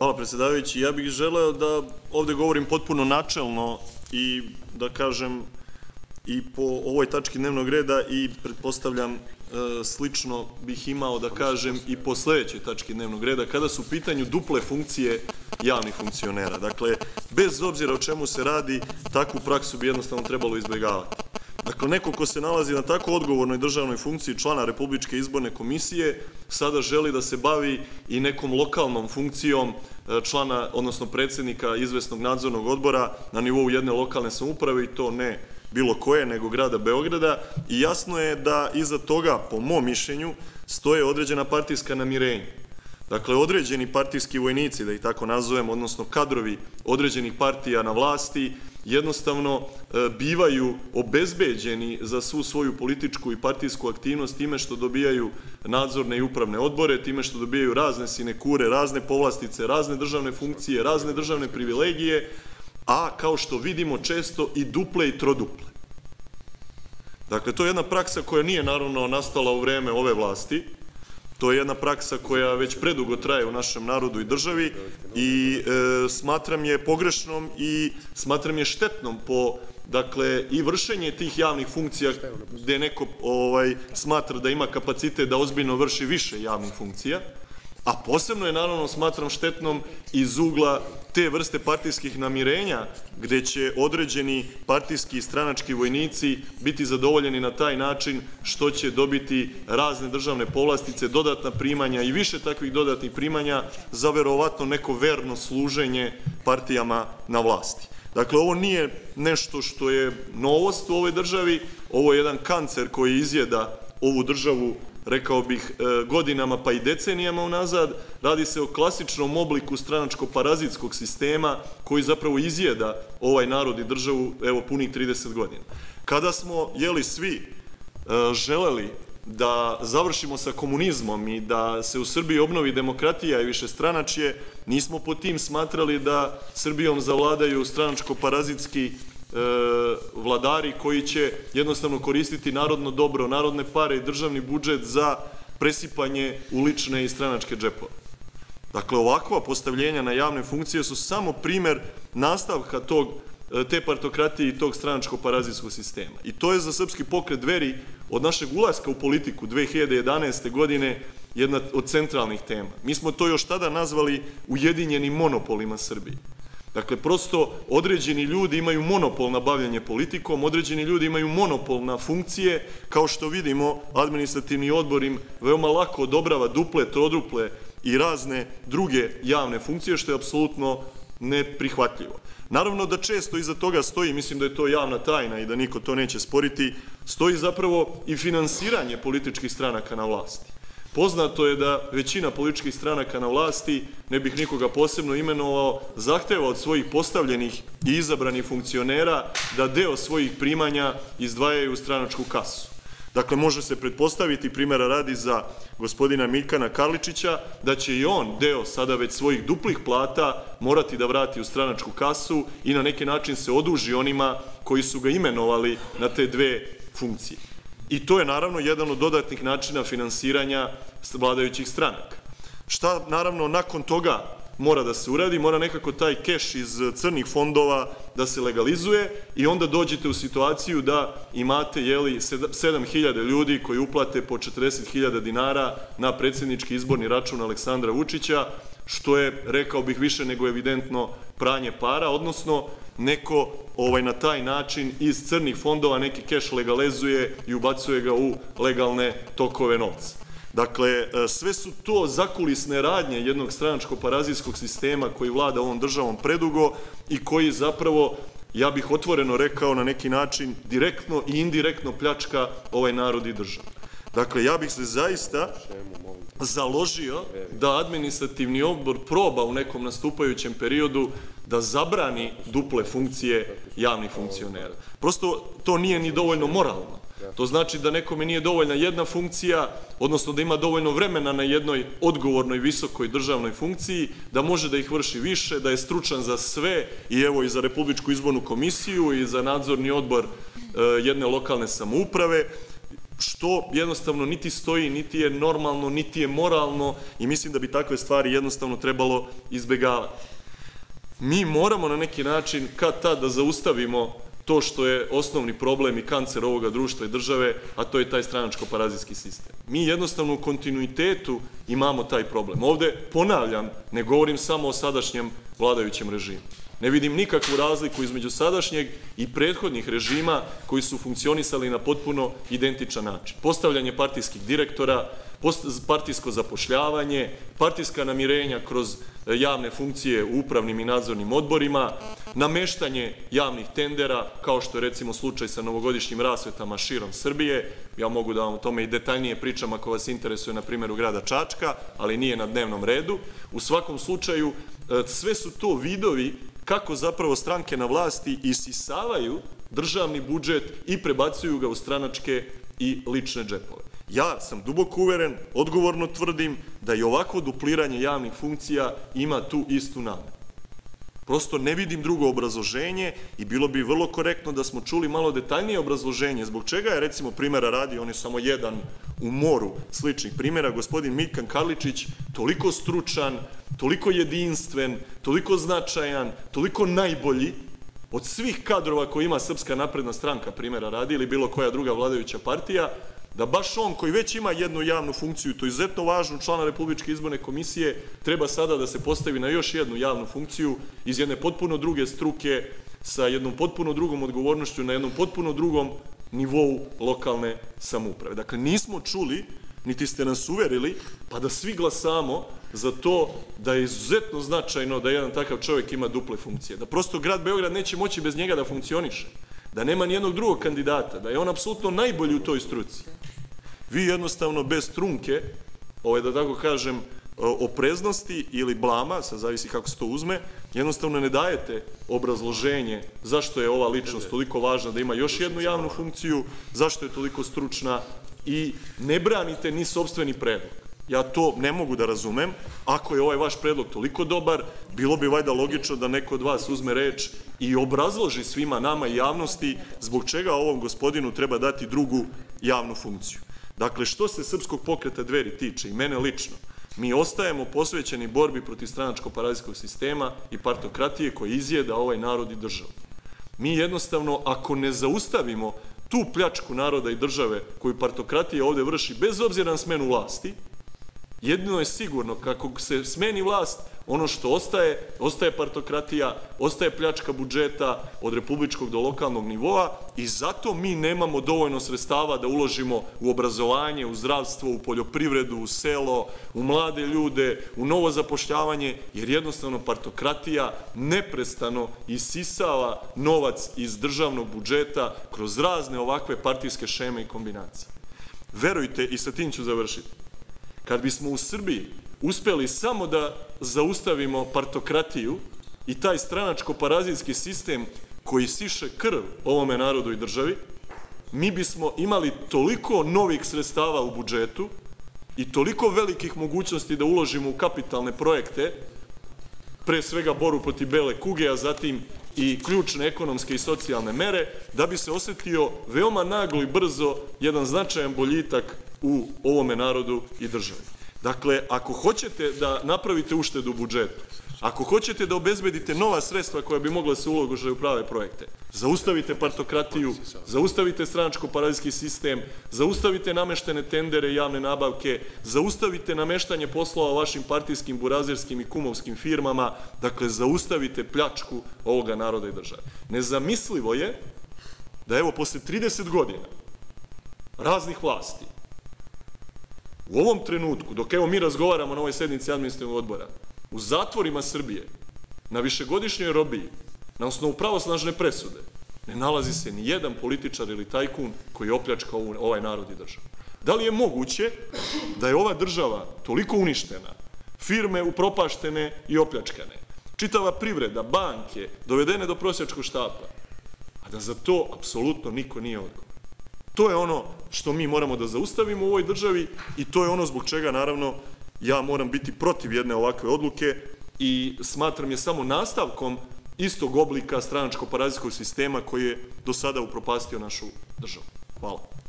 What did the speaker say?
Hvala predsedavajući. Ja bih želeo da ovde govorim potpuno načelno i da kažem i po ovoj tački dnevnog reda i pretpostavljam e, slično bih imao da kažem i po sledećoj tački dnevnog reda kada su u pitanju duple funkcije javnih funkcionera. Dakle, bez obzira o čemu se radi, takvu praksu bi jednostavno trebalo izbjegavati. Dakle, neko ko se nalazi na tako odgovornoj državnoj funkciji člana Republičke izborne komisije, sada želi da se bavi i nekom lokalnom funkcijom e, člana, odnosno predsednika izvesnog nadzornog odbora na nivou jedne lokalne samuprave i to ne bilo koje, nego grada Beograda i jasno je da iza toga, po mom mišljenju, stoje određena partijska namirenja. Dakle, određeni partijski vojnici, da ih tako nazovem, odnosno kadrovi određenih partija na vlasti, jednostavno e, bivaju obezbeđeni za svu svoju političku i partijsku aktivnost time što dobijaju nadzorne i upravne odbore, time što dobijaju razne sinekure, razne povlastice, razne državne funkcije, razne državne privilegije, a kao što vidimo često i duple i troduple. Dakle, to je jedna praksa koja nije naravno nastala u vreme ove vlasti, To je jedna praksa koja već predugo traje u našem narodu i državi i e, smatram je pogrešnom i smatram je štetnom po dakle i vršenje tih javnih funkcija gde neko ovaj smatra da ima kapacitet da ozbiljno vrši više javnih funkcija A posebno je, naravno, smatram štetnom iz ugla te vrste partijskih namirenja, gde će određeni partijski i stranački vojnici biti zadovoljeni na taj način što će dobiti razne državne povlastice, dodatna primanja i više takvih dodatnih primanja za verovatno neko verno služenje partijama na vlasti. Dakle, ovo nije nešto što je novost u ovoj državi, ovo je jedan kancer koji izjeda ovu državu rekao bih, e, godinama pa i decenijama unazad. Radi se o klasičnom obliku stranačko-parazitskog sistema koji zapravo izjeda ovaj narod i državu, evo, punih 30 godina. Kada smo, jeli, svi e, želeli da završimo sa komunizmom i da se u Srbiji obnovi demokratija i više stranačje, nismo po tim smatrali da Srbijom zavladaju stranačko-parazitski vladari koji će jednostavno koristiti narodno dobro, narodne pare i državni budžet za presipanje u lične i stranačke džepove. Dakle, ovakva postavljenja na javne funkcije su samo primer nastavka tog e, te partokratije i tog stranačko-parazitskog sistema. I to je za srpski pokret dveri od našeg ulaska u politiku 2011. godine jedna od centralnih tema. Mi smo to još tada nazvali ujedinjenim monopolima Srbije. Dakle, prosto određeni ljudi imaju monopol na bavljanje politikom, određeni ljudi imaju monopol na funkcije, kao što vidimo, administrativni odbor im veoma lako odobrava duple, troduple i razne druge javne funkcije, što je apsolutno neprihvatljivo. Naravno da često iza toga stoji, mislim da je to javna tajna i da niko to neće sporiti, stoji zapravo i finansiranje političkih stranaka na vlasti. Poznato je da većina političkih stranaka na vlasti, ne bih nikoga posebno imenovao, zahteva od svojih postavljenih i izabranih funkcionera da deo svojih primanja izdvajaju u stranačku kasu. Dakle, može se pretpostaviti, primjera radi za gospodina Miljkana Karličića, da će i on deo sada već svojih duplih plata morati da vrati u stranačku kasu i na neki način se oduži onima koji su ga imenovali na te dve funkcije. I to je naravno jedan od dodatnih načina finansiranja vladajućih stranaka. Šta naravno nakon toga mora da se uradi, mora nekako taj keš iz crnih fondova da se legalizuje i onda dođete u situaciju da imate jeli, 7000 ljudi koji uplate po 40.000 dinara na predsjednički izborni račun Aleksandra Vučića, što je, rekao bih, više nego evidentno pranje para, odnosno neko ovaj, na taj način iz crnih fondova neki keš legalizuje i ubacuje ga u legalne tokove novca. Dakle, e, sve su to zakulisne radnje jednog stranačko-parazijskog sistema koji vlada ovom državom predugo i koji zapravo, ja bih otvoreno rekao na neki način, direktno i indirektno pljačka ovaj narod i državu. Dakle, ja bih se zaista založio da administrativni odbor proba u nekom nastupajućem periodu da zabrani duple funkcije javnih funkcionera. Prosto to nije ni dovoljno moralno. To znači da nekome nije dovoljna jedna funkcija, odnosno da ima dovoljno vremena na jednoj odgovornoj visokoj državnoj funkciji, da može da ih vrši više, da je stručan za sve i evo i za Republičku izbornu komisiju i za nadzorni odbor e, jedne lokalne samouprave što jednostavno niti stoji, niti je normalno, niti je moralno i mislim da bi takve stvari jednostavno trebalo izbegavati. Mi moramo na neki način kad tad da zaustavimo to što je osnovni problem i kancer ovoga društva i države, a to je taj stranačko-parazitski sistem. Mi jednostavno u kontinuitetu imamo taj problem. Ovde, ponavljam, ne govorim samo o sadašnjem vladajućem režimu. Ne vidim nikakvu razliku između sadašnjeg i prethodnih režima koji su funkcionisali na potpuno identičan način. Postavljanje partijskih direktora, partijsko zapošljavanje, partijska namirenja kroz e, javne funkcije u upravnim i nadzornim odborima, nameštanje javnih tendera, kao što je recimo slučaj sa novogodišnjim rasvetama širom Srbije. Ja mogu da vam o tome i detaljnije pričam ako vas interesuje na primjeru grada Čačka, ali nije na dnevnom redu. U svakom slučaju, e, sve su to vidovi kako zapravo stranke na vlasti isisavaju državni budžet i prebacuju ga u stranačke i lične džepove. Ja sam duboko uveren, odgovorno tvrdim da i ovako dupliranje javnih funkcija ima tu istu nameru. Prosto ne vidim drugo obrazloženje i bilo bi vrlo korektno da smo čuli malo detaljnije obrazloženje. Zbog čega je recimo primjera radi, on je samo jedan u moru sličnih primjera, gospodin Milkan Karličić toliko stručan, toliko jedinstven, toliko značajan, toliko najbolji od svih kadrova koje ima Srpska napredna stranka primjera radi ili bilo koja druga vladajuća partija, da baš on koji već ima jednu javnu funkciju, to je izuzetno važno člana Republičke izborne komisije, treba sada da se postavi na još jednu javnu funkciju iz jedne potpuno druge struke, sa jednom potpuno drugom odgovornošću, na jednom potpuno drugom nivou lokalne samouprave. Dakle, nismo čuli, niti ste nas uverili, pa da svi glasamo za to da je izuzetno značajno da jedan takav čovjek ima duple funkcije. Da prosto grad Beograd neće moći bez njega da funkcioniše. Da nema nijednog drugog kandidata. Da je on apsolutno najbolji u toj struci. Vi jednostavno bez trunke, ovaj, da tako kažem, opreznosti ili blama, sad zavisi kako se to uzme, jednostavno ne dajete obrazloženje zašto je ova ličnost toliko važna da ima još jednu javnu funkciju, zašto je toliko stručna i ne branite ni sobstveni predlog. Ja to ne mogu da razumem. Ako je ovaj vaš predlog toliko dobar, bilo bi vajda logično da neko od vas uzme reč i obrazloži svima nama i javnosti zbog čega ovom gospodinu treba dati drugu javnu funkciju. Dakle, što se srpskog pokreta dveri tiče i mene lično, mi ostajemo posvećeni borbi protiv stranačko-parazijskog sistema i partokratije koji izjeda ovaj narod i državu. Mi jednostavno, ako ne zaustavimo tu pljačku naroda i države koju partokratija ovde vrši, bez obzira na smenu vlasti, jedino je sigurno kako se smeni vlast, ono što ostaje, ostaje partokratija, ostaje pljačka budžeta od republičkog do lokalnog nivoa i zato mi nemamo dovoljno sredstava da uložimo u obrazovanje, u zdravstvo, u poljoprivredu, u selo, u mlade ljude, u novo zapošljavanje, jer jednostavno partokratija neprestano isisava novac iz državnog budžeta kroz razne ovakve partijske šeme i kombinacije. Verujte, i sa tim ću završiti, kad bismo u Srbiji uspeli samo da zaustavimo partokratiju i taj stranačko-parazitski sistem koji siše krv ovome narodu i državi, mi bismo imali toliko novih sredstava u budžetu i toliko velikih mogućnosti da uložimo u kapitalne projekte, pre svega boru proti bele kuge, a zatim i ključne ekonomske i socijalne mere, da bi se osetio veoma naglo i brzo jedan značajan boljitak u ovome narodu i državi. Dakle, ako hoćete da napravite uštedu u budžetu, ako hoćete da obezbedite nova sredstva koja bi mogla da se uložiti u prave projekte, zaustavite partokratiju, zaustavite stranačko-parazijski sistem, zaustavite nameštene tendere i javne nabavke, zaustavite nameštanje poslova vašim partijskim, burazirskim i kumovskim firmama, dakle, zaustavite pljačku ovoga naroda i države. Nezamislivo je da evo posle 30 godina raznih vlasti, U ovom trenutku, dok evo mi razgovaramo na ovoj sednici administrativnog odbora, u zatvorima Srbije, na višegodišnjoj robiji, na osnovu pravosnažne presude, ne nalazi se ni jedan političar ili tajkun koji je opljačkao ovaj narod i državu. Da li je moguće da je ova država toliko uništena, firme upropaštene i opljačkane, čitava privreda, banke, dovedene do prosječkog štapa, a da za to apsolutno niko nije odgovor? To je ono što mi moramo da zaustavimo u ovoj državi i to je ono zbog čega, naravno, ja moram biti protiv jedne ovakve odluke i smatram je samo nastavkom istog oblika stranačko-parazijskog sistema koji je do sada upropastio našu državu. Hvala.